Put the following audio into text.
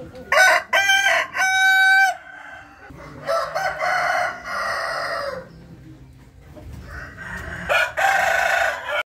Ah!